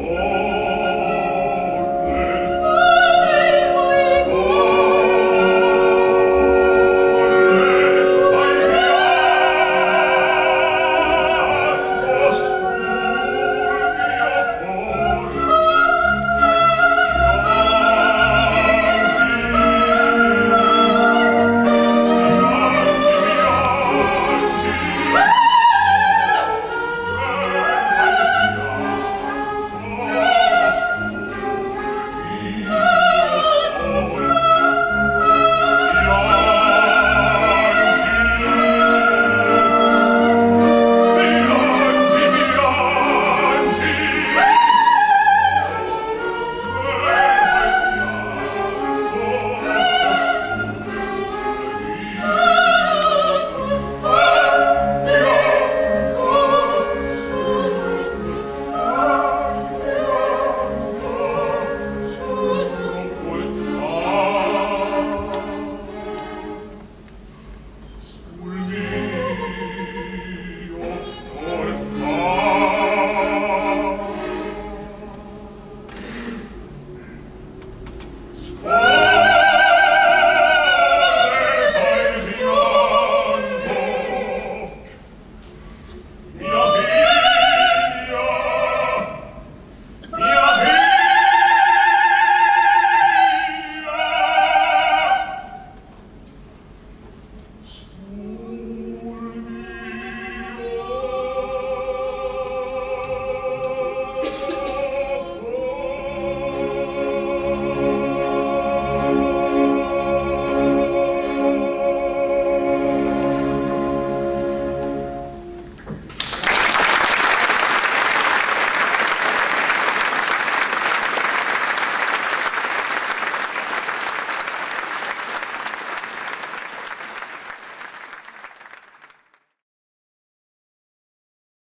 Oh.